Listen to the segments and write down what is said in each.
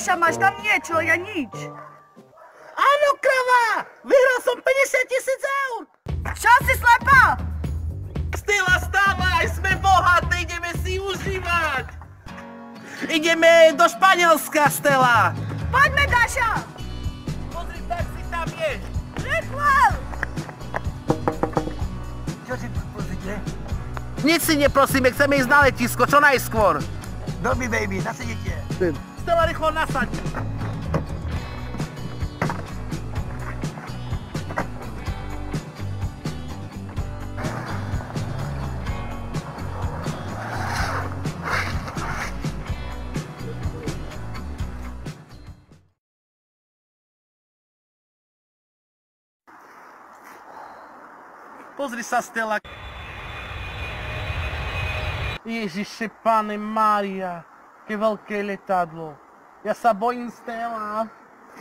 Daša, máš tam niečo? Ja nič. Áno, krava! Vyhral som 50 tisíc eur! Čo si slepá? Stila, stávaj, sme bohaté, ideme si užívať! Ideme do Španielska, Stella! Poďme, Daša! Pozri, tak si tam je! Rýchlo! Čo si tu prosíte? Nic si neprosíme, chceme ísť na letisko, čo najskôr! Doby, baby, nasedite. Stella, rýchlo nasaď! Pozri sa, Stella. Ježiše, pane Mária, aké veľké letadlo. Ja sa bojím, Stella.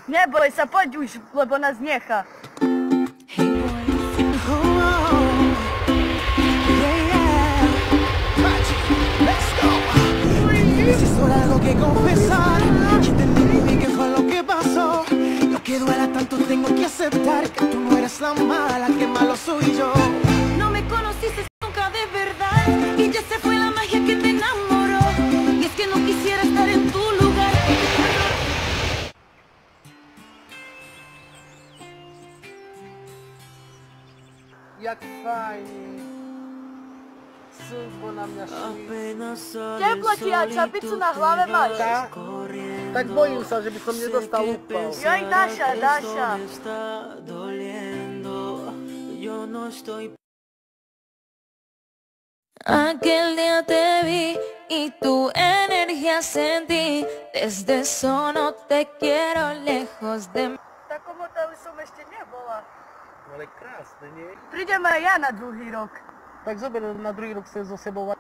Neboj sa, poď už, lebo nás nechá. Si solo algo que confesar Que entendí muy bien qué fue lo que pasó Lo que duela tanto tengo que aceptar Que tú no eres la mala, que malo soy yo No me conociste nunca de verdad y ya se fue la magia que jak fajnie. Synku na mnie Ciepło ci, a czapicu na głowę masz. Tak? Tak boję się, żebyś to mnie dostał upał. Joj, Dasia, Dasia. Aquel día te vi y tu energía sentí Desde eso no te quiero lejos de mí Ale krásne, nie? Prídem aj ja na druhý rok. Tak zober na druhý rok sa so sebou.